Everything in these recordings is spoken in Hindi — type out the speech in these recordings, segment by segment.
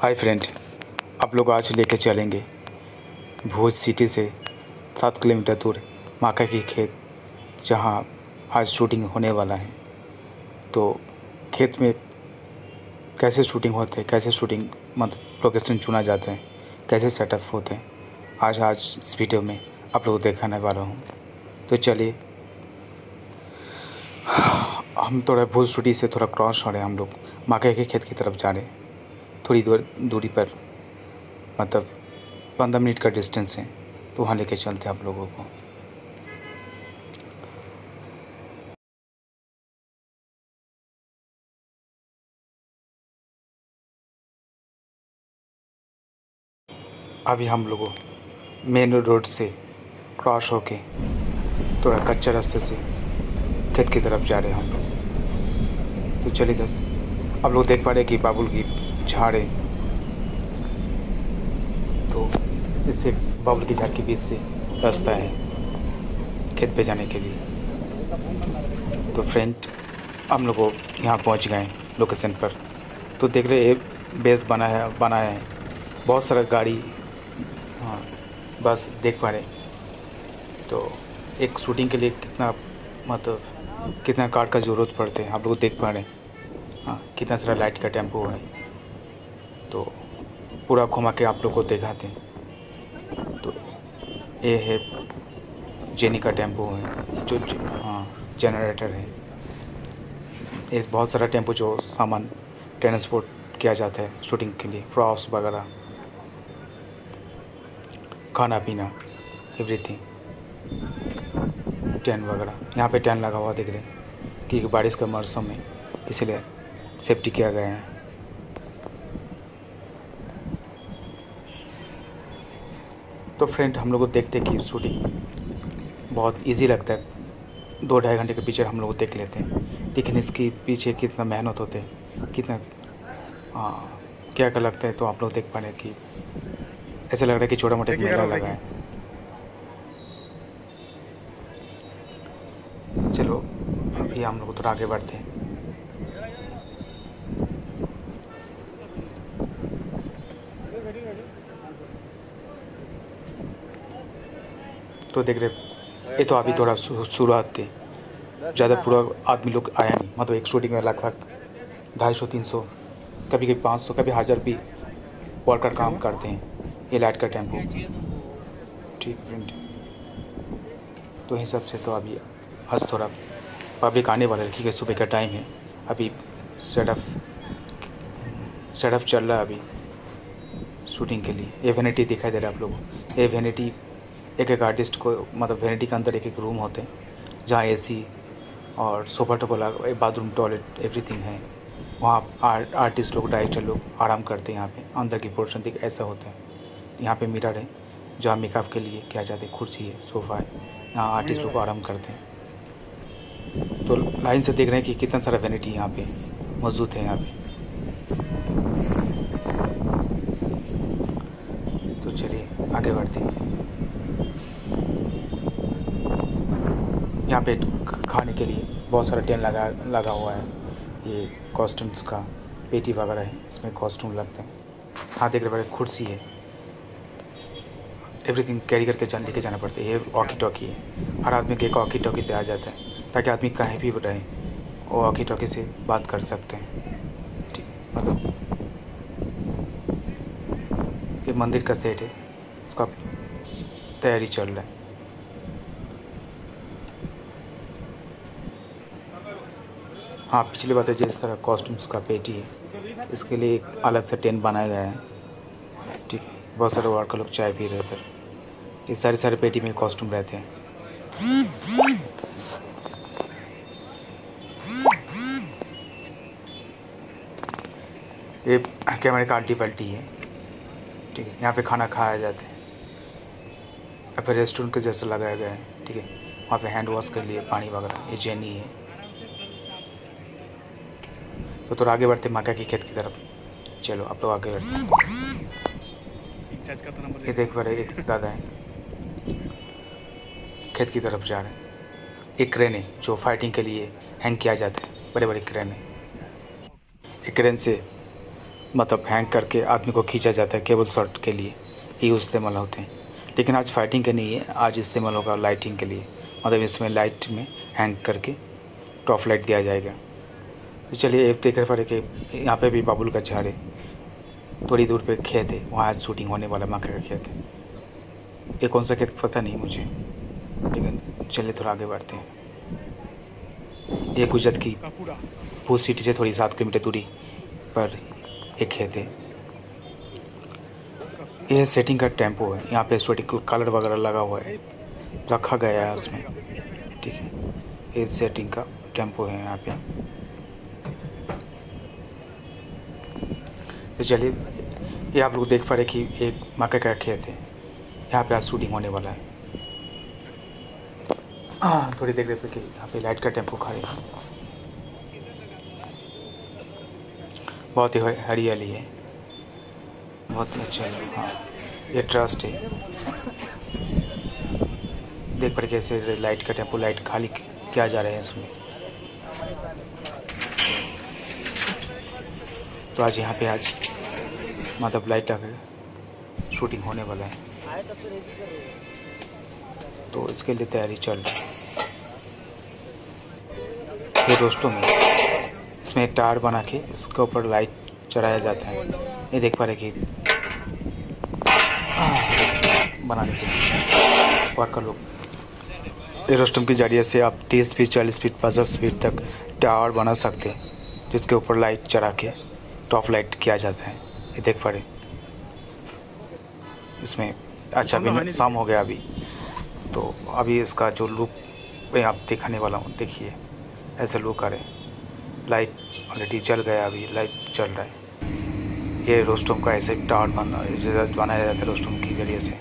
हाय फ्रेंड, आप लोग आज लेके चलेंगे भोज सिटी से सात किलोमीटर दूर माका की खेत, जहाँ आज शूटिंग होने वाला है। तो खेत में कैसे शूटिंग होते हैं कैसे शूटिंग मतलब लोकेशन चुना जाता है, कैसे सेटअप होते हैं, आज आज इस वीडियो में आप लोग दिखाने वाला हूँ। तो चलिए, हम थोड़ा भोज सिटी से थोड़ा क्रॉस हो रहे हैं हम लोग, माके के खेत की तरफ़ जा रहे हैं। थोड़ी दूर, दूरी पर मतलब पंद्रह मिनट का डिस्टेंस है तो वहाँ लेके चलते हैं आप लोगों को। अभी हम लोगों मेन रोड से क्रॉस होके, थोड़ा कच्चा रास्ते से खेत की तरफ़ जा रहे हैं हम लोग। तो चलिए दस आप लोग देख पा रहे कि बाबुल की झाड़। तो इससे बाबुल की झाड़ के बीच से रास्ता है, खेत पे जाने के लिए। तो फ्रेंड हम लोग यहाँ पहुँच गए लोकेशन पर। तो देख रहे बेस बना है बना है। बहुत सारा गाड़ी हाँ बस देख पा रहे तो एक शूटिंग के लिए कितना मतलब कितना कार्ड का ज़रूरत पड़ते हैं, आप लोग देख पा रहे हैं। हाँ कितना सारा लाइट का टेंपो है। तो पूरा घुमा के आप लोग को दिखाते हैं। तो ये है जेनी का टेंपो है, जो हाँ जनरेटर है। ये बहुत सारा टेंपो जो सामान ट्रांसपोर्ट किया जाता है, शूटिंग के लिए प्रॉप्स वगैरह। खाना पीना एवरीथिंग टेन वगैरह, यहाँ पे टेन लगा हुआ दिख रहे हैं क्योंकि बारिश का मौसम है इसलिए सेफ्टी किया गया है। तो फ्रेंड हम लोग को देखते कि शूटिंग बहुत इजी लगता है। दो ढाई घंटे के पीछे हम लोग देख लेते हैं। लेकिन इसके पीछे कितना मेहनत होते हैं कितना आ, क्या क्या लगता है तो आप लोग देख पा रहे हैं कि ऐसा लग रहा है कि छोटा मोटा मेला लगा है। चलो अभी हम लोग थोड़ा आगे बढ़ते हैं। तो देख रहे, ये तो अभी थोड़ा शुरुआत थी। ज़्यादा पूरा आदमी लोग आया नहीं। मतलब एक शूटिंग में लगभग, ढाई सौ, तीन सौ कभी कभी पाँच सौ, कभी हज़ार भी वर्कर काम करते हैं, ये लाइट का टेंपो। ठीक फ्रेंड तो हिसाब से तो अभी आज थोड़ा पब्लिक आने वाला है, क्योंकि सुबह का टाइम है। अभी सेटअप सेटअप चल रहा है अभी शूटिंग के लिए। ये वेनिटी दिखाई दे रहा है आप लोगों को। ये वेनिटी एक एक आर्टिस्ट को मतलब वेनिटी के अंदर एक एक रूम होते हैं, जहाँ एसी और सोफा टोफा बाथरूम टॉयलेट एवरीथिंग है। वहाँ आर्ट आर्टिस्ट लोग डायरेक्टर लोग आराम करते हैं यहाँ पे, अंदर की पोर्शन दिख ऐसा होता है। यहाँ पे मिरर है, जहाँ मेकअप के लिए क्या जाते हैं, कुर्सी है सोफ़ा है, यहाँ आर्टिस्ट लोग आराम करते हैं। तो लाइन से देख रहे हैं कि कितना सारा वेनिटी यहाँ पे मौजूद है यहाँ पे। तो चलिए, आगे बढ़ते हैं। यहाँ पे खाने के लिए बहुत सारा टेंट लगा लगा हुआ है। ये कॉस्ट्यूम्स का पेटी वगैरह है, इसमें कॉस्ट्यूम लगते हैं। हाँ देख रहे कुर्सी है। एवरीथिंग कैरी करके जान, लेके जाना पड़ता है। ये ऑकी टॉकी है। हर आदमी के एक ऑकी टॉकी दिया जाता है, ताकि आदमी कहीं भी रहे, वो ऑकी टॉकी से बात कर सकते हैं। ठीक मतलब ये मंदिर का सेट है। उसका तैयारी चल रहा है। हाँ पिछली बात है, जिस तरह कॉस्ट्यूम्स का पेटी है इसके लिए एक अलग से टेंट बनाया गया है। ठीक है, बहुत सारे वार्ड का लोग चाय पी रहे थे ये सारे सारे पेटी में कॉस्ट्यूम रहते हैं। ये कैमरे का आल्टी पल्टी है। ठीक है, यहाँ पे खाना खाया जाता है। या फिर रेस्टोरेंट के जैसा लगाया गया है। ठीक है, वहाँ पे हैंड वॉश कर लिए, पानी वगैरह, ये जेनी है। तो थोड़ा आगे बढ़ते मक्का की खेत की तरफ़। चलो आप लोग आगे बढ़ते। ये देख पा रहे दादा है। खेत की तरफ़ जा रहे हैं। एक क्रेन है, जो फाइटिंग के लिए हैंग किया जाता है। बड़े बड़े क्रेन है। एक क्रेन से मतलब हैंग करके आदमी को खींचा जाता है केबल शॉट के लिए। ही इस्तेमाल होते हैं। लेकिन आज फाइटिंग के नहीं है, आज इस्तेमाल होगा लाइटिंग के लिए। मतलब इसमें लाइट में हैंग करके टॉप लाइट दिया जाएगा। तो चलिए एक देख रहे कि यहाँ पे भी बाबुल का झाड़ है थोड़ी दूर पे खेत है, वहाँ आज शूटिंग होने वाला मक्के का खेत है। ये कौन सा खेत पता नहीं मुझे, लेकिन चलिए थोड़ा आगे बढ़ते हैं। ये गुजरात की भूज सिटी से थोड़ी सात किलोमीटर दूरी पर एक खेत है। यह सेटिंग का टेंपो है, यहाँ पे स्वेटिंग कलर वगैरह लगा हुआ है, रखा गया है उसमें, ठीक है। ये सेटिंग का टेंपो है यहाँ पे। तो चलिए, ये आप लोग देख पा रहे कि एक मक्का का खेत है। यहाँ पे आज शूटिंग होने वाला है। हाँ थोड़ी देर पे कि यहाँ पे लाइट का टेंपो खड़े बहुत ही हरियाली है। बहुत ही अच्छा है हाँ। ये ट्रस्ट है। देख पड़े कैसे लाइट का टेंपो लाइट खाली किया जा रहा है इसमें। तो आज यहाँ पे आज मतलब लाइट का शूटिंग होने वाला है। तो इसके लिए तैयारी चल रही है। ये दोस्तों में इसमें एक टार बना के इसके ऊपर लाइट चढ़ाया जाता है। ये देख पा रहे कि बनाने के लिए वर्कर लोग। एरोस्टम के ज़रिए से आप तीस फीट चालीस फीट पचास फीट तक टावर बना सकते हैं, जिसके ऊपर लाइट चढ़ा के। टॉप लाइट किया जाता है। ये देख पा रहे इसमें अच्छा भी शाम हो गया अभी। तो अभी इसका जो लुक मैं आप दिखाने वाला हूँ देखिए। ऐसे लुक आ रहे लाइट ऑलरेडी जल गया अभी लाइट चल रहा है। ये रोस्टोम का ऐसे टावर बना बनाया जाता है रोस्टोम के ज़रिए से।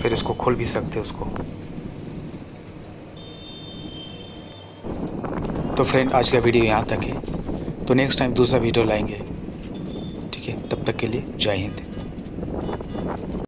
फिर इसको खोल भी सकते हैं उसको। तो फ्रेंड आज का वीडियो यहाँ तक है। तो नेक्स्ट टाइम दूसरा वीडियो लाएँगे। ठीक है? तब तक के लिए जय हिंद।